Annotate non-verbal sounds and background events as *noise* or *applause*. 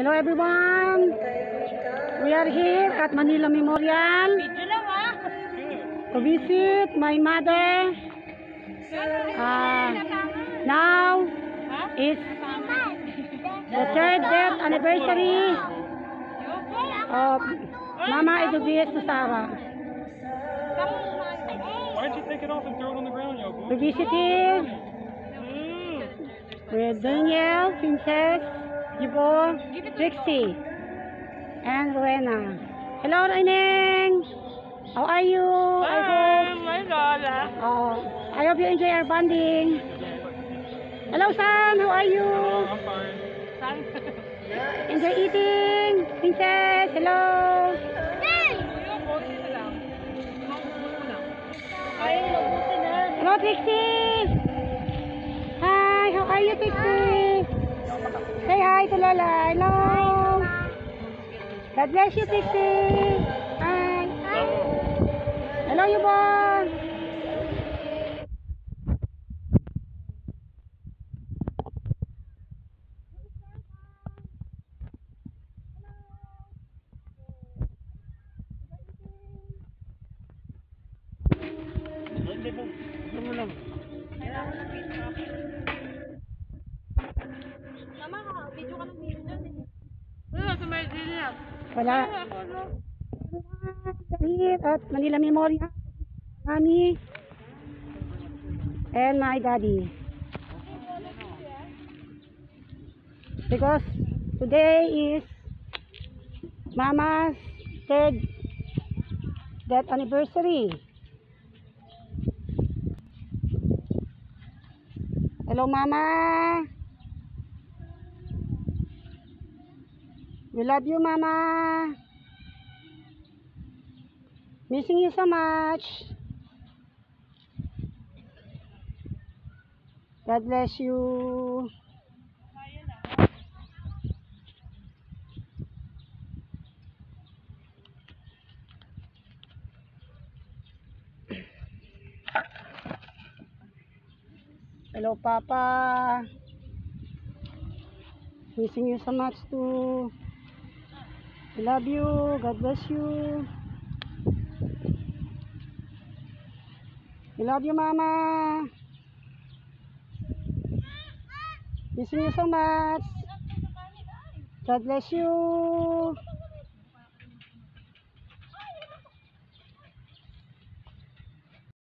Hello everyone. We are here at Manila Memorial to visit my mother. Uh, now is the third death anniversary of Mama Edubies Sara. Why don't you take it off and throw it on the ground, Yoko? We visited with Danielle, Princess, Jibo, Trixie, and Rowena. Hello, Raineng! How are you? I hope, my Lola. uh, I hope you enjoy our bonding. Hello, Sam! How are you? I'm fine. *laughs* Enjoy eating! Princess, hello! Hey! Hello, Trixie! Hi, how are you, Trixie? Say hi to Lola. Hello! God bless you, Trixie! Hi! Hello, Yubon! Wala sa may dinya. Wala. Here at Manila Memorial. Mommy and my daddy. Because today is Mama's third death anniversary. Hello, Mama. We love you, Mama. Missing you so much. God bless you. Hello, Papa. Missing you so much too. I love you. God bless you. I love you, Mama. Missing you so much. God bless you.